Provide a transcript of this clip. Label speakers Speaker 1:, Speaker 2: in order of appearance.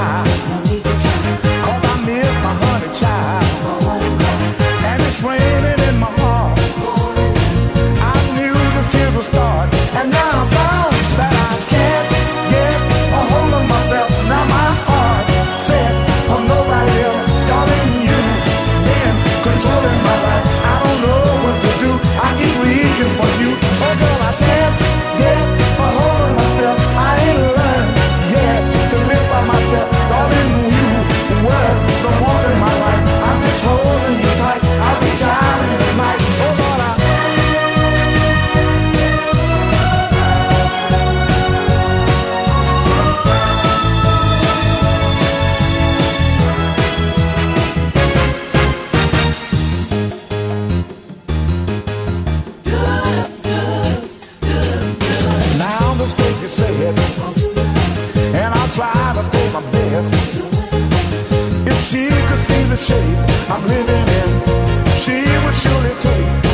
Speaker 1: Cause I miss my honey child. And it's raining. said. And I'll try to play my best. If she could see the shape I'm living in, she would surely take.